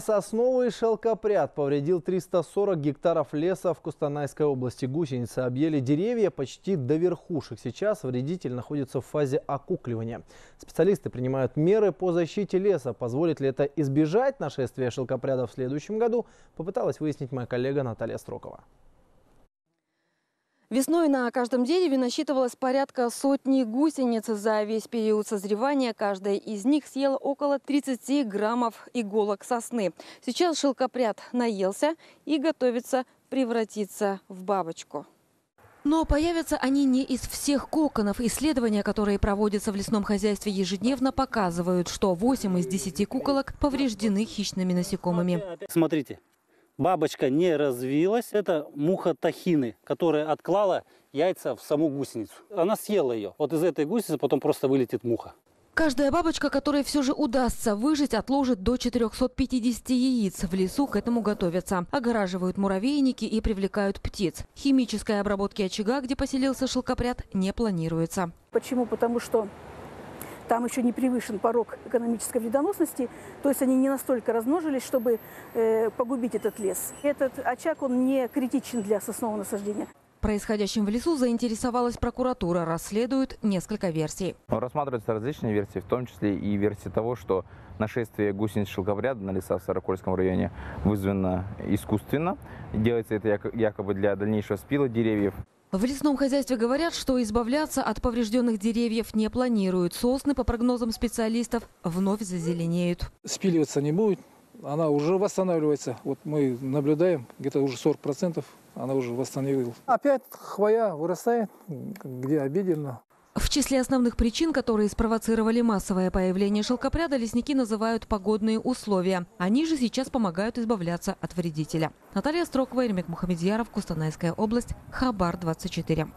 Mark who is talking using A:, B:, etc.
A: Сосновый шелкопряд повредил 340 гектаров леса в Кустанайской области. Гусеницы объели деревья почти до верхушек. Сейчас вредитель находится в фазе окукливания. Специалисты принимают меры по защите леса. Позволит ли это избежать нашествия шелкопряда в следующем году, попыталась выяснить моя коллега Наталья Строкова.
B: Весной на каждом дереве насчитывалось порядка сотни гусениц. За весь период созревания каждая из них съела около 30 граммов иголок сосны. Сейчас шелкопряд наелся и готовится превратиться в бабочку. Но появятся они не из всех коконов. Исследования, которые проводятся в лесном хозяйстве ежедневно, показывают, что 8 из 10 куколок повреждены хищными насекомыми.
C: Смотрите, бабочка не развилась. Это муха тахины, которая отклала яйца в саму гусеницу. Она съела ее. Вот из этой гусеницы потом просто вылетит муха.
B: Каждая бабочка, которой все же удастся выжить, отложит до 450 яиц. В лесу к этому готовятся. Огораживают муравейники и привлекают птиц. Химической обработки очага, где поселился шелкопряд, не планируется.
D: Почему? Потому что там еще не превышен порог экономической вредоносности, то есть они не настолько размножились, чтобы э, погубить этот лес. Этот очаг, он не критичен для соснового насаждения.
B: Происходящим в лесу заинтересовалась прокуратура. Расследуют несколько версий.
E: Рассматриваются различные версии, в том числе и версия того, что нашествие гусениц шелкопряда на леса в Саракольском районе вызвано искусственно. Делается это якобы для дальнейшего спила деревьев.
B: В лесном хозяйстве говорят, что избавляться от поврежденных деревьев не планируют. Сосны, по прогнозам специалистов, вновь зазеленеют.
F: Спиливаться не будет, она уже восстанавливается. Вот мы наблюдаем, где-то уже 40% она уже восстановилась. Опять хвоя вырастает, где обиденно.
B: В числе основных причин, которые спровоцировали массовое появление шелкопряда, лесники называют погодные условия. Они же сейчас помогают избавляться от вредителя. Наталья Строкова, Ермек Мухамедьяров, Кустанайская область, Хабар 24.